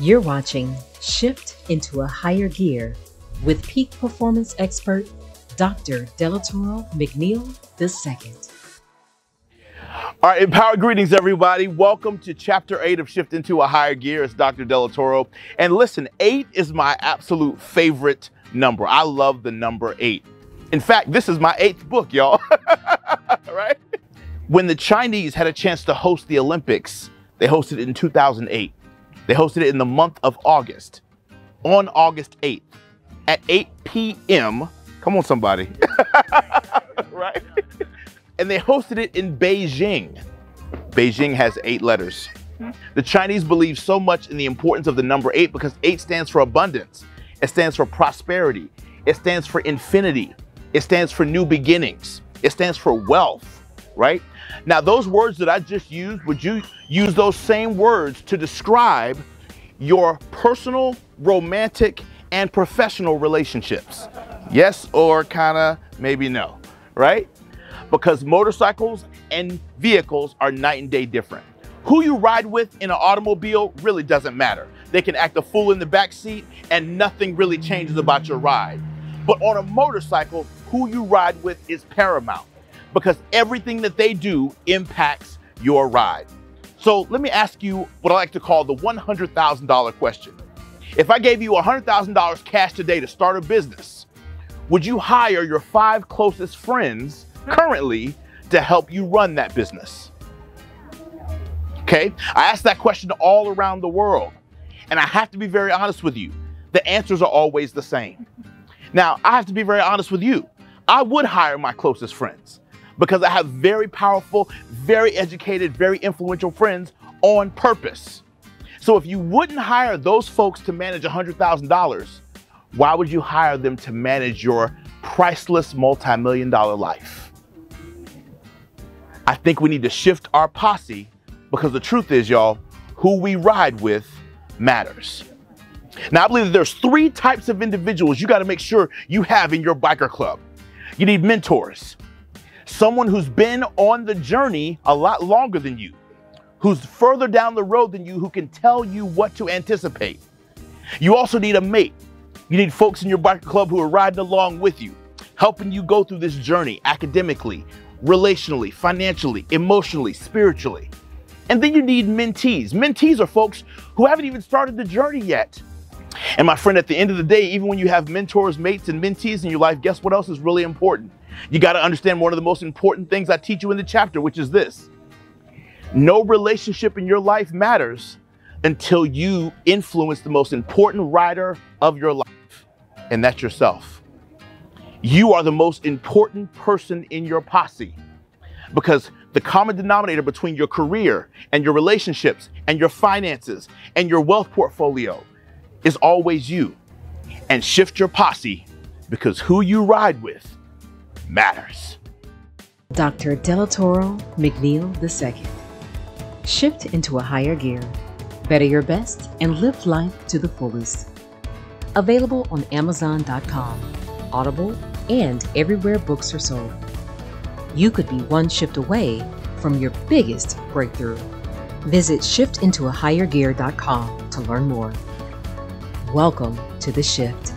You're watching Shift into a Higher Gear with peak performance expert Dr. Delatorro McNeal II. All right, empowered greetings, everybody. Welcome to chapter eight of Shift into a Higher Gear. It's Dr. Delatorro. And listen, eight is my absolute favorite number. I love the number eight. In fact, this is my eighth book, y'all. right? When the Chinese had a chance to host the Olympics, they hosted it in 2008. They hosted it in the month of August, on August 8th at 8 p.m. Come on, somebody. right? And they hosted it in Beijing. Beijing has eight letters. The Chinese believe so much in the importance of the number eight because eight stands for abundance, it stands for prosperity, it stands for infinity, it stands for new beginnings, it stands for wealth, right? Now, those words that I just used, would you use those same words to describe your personal, romantic, and professional relationships? Yes, or kind of maybe no, right? Because motorcycles and vehicles are night and day different. Who you ride with in an automobile really doesn't matter. They can act a fool in the back seat and nothing really changes about your ride. But on a motorcycle, who you ride with is paramount because everything that they do impacts your ride. So let me ask you what I like to call the $100,000 question. If I gave you $100,000 cash today to start a business, would you hire your five closest friends currently to help you run that business? Okay, I ask that question all around the world, and I have to be very honest with you. The answers are always the same. Now, I have to be very honest with you. I would hire my closest friends because I have very powerful, very educated, very influential friends on purpose. So if you wouldn't hire those folks to manage $100,000, why would you hire them to manage your priceless multi-million dollar life? I think we need to shift our posse because the truth is, y'all, who we ride with matters. Now, I believe that there's three types of individuals you got to make sure you have in your biker club. You need mentors, someone who's been on the journey a lot longer than you, who's further down the road than you, who can tell you what to anticipate. You also need a mate. You need folks in your biker club who are riding along with you, helping you go through this journey academically, relationally, financially, emotionally, spiritually. And then you need mentees. Mentees are folks who haven't even started the journey yet. And my friend, at the end of the day, even when you have mentors, mates, and mentees in your life, guess what else is really important? You got to understand one of the most important things I teach you in the chapter, which is this no relationship in your life matters until you influence the most important rider of your life, and that's yourself. You are the most important person in your posse because the common denominator between your career and your relationships and your finances and your wealth portfolio is always you. And shift your posse because who you ride with matters. Dr. Delatorro McNeal II. Shift into a higher gear. Better your best and live life to the fullest. Available on Amazon.com, Audible, and everywhere books are sold. You could be one shift away from your biggest breakthrough. Visit shiftintoahighergear.com to learn more. Welcome to the shift.